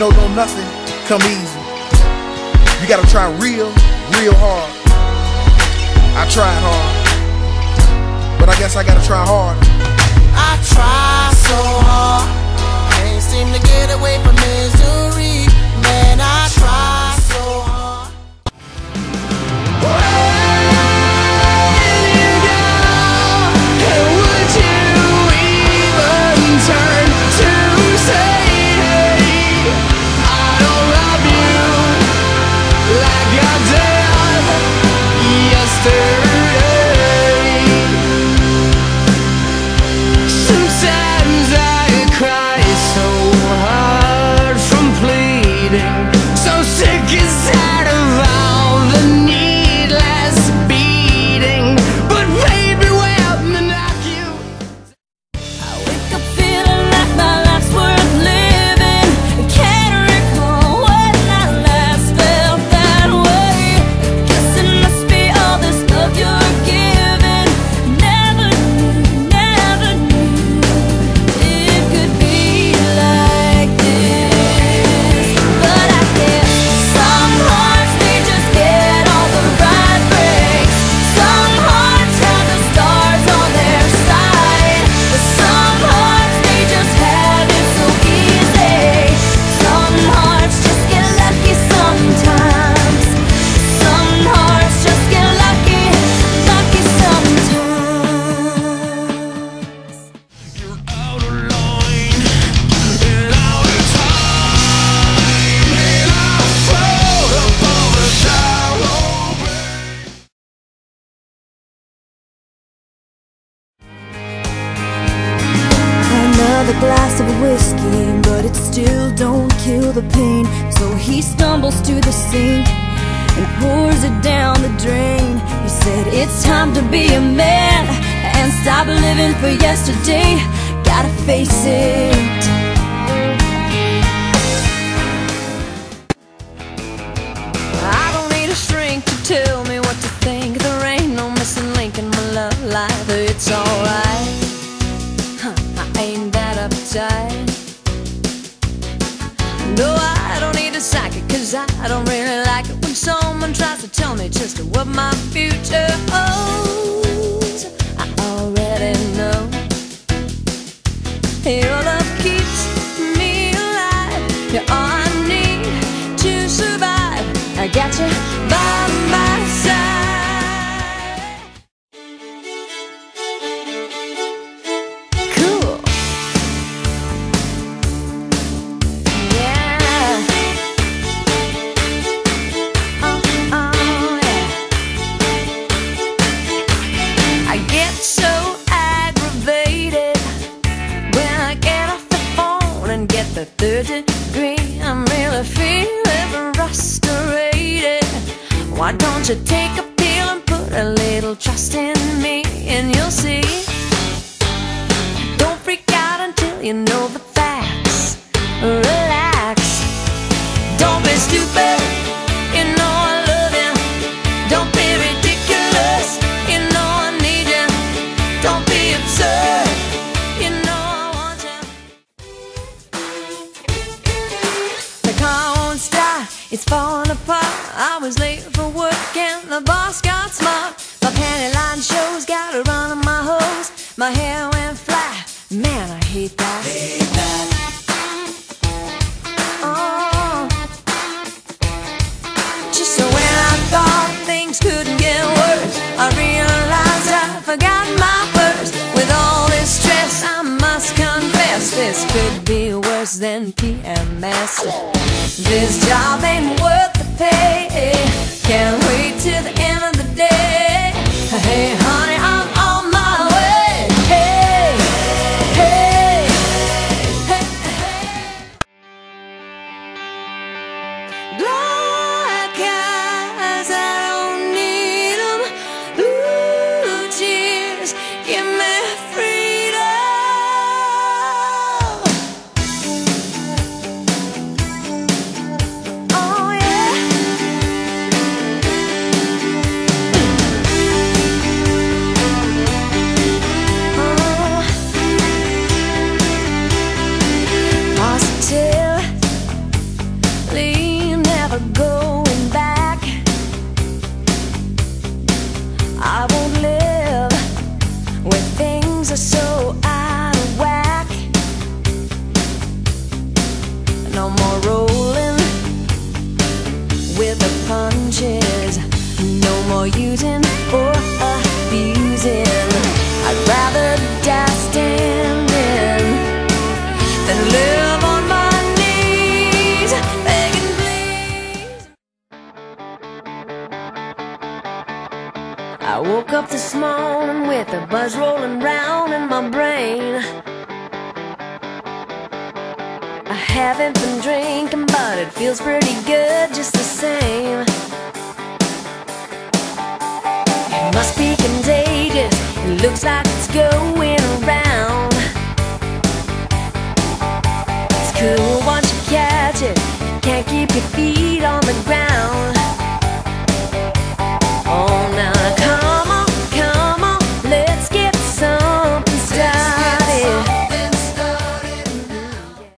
Know, don't nothing come easy. You gotta try real, real hard. I tried hard, but I guess I gotta try hard. I try so hard, can't seem to get away from misery. Kill the pain. So he stumbles to the sink and pours it down the drain. He said, It's time to be a man and stop living for yesterday. Gotta face it. When tries to tell me just what my future holds. I already know. Your love keeps me alive. You're all I need to survive. I got you Don't take It's falling apart. I was late for work and the boss got smart. My panty line shows got a run on my hose. My hair went flat. Man, I hate that. Oh. Just so when I thought things couldn't get worse, I realized I forgot my purse. With all this stress, I must confess this could be worse than PMS. This job ain't I woke up this morning with a buzz rolling round in my brain. I haven't been drinking, but it feels pretty good just the same. It must be contagious, it looks like it's going around. It's cool once you catch it, can't keep your feet.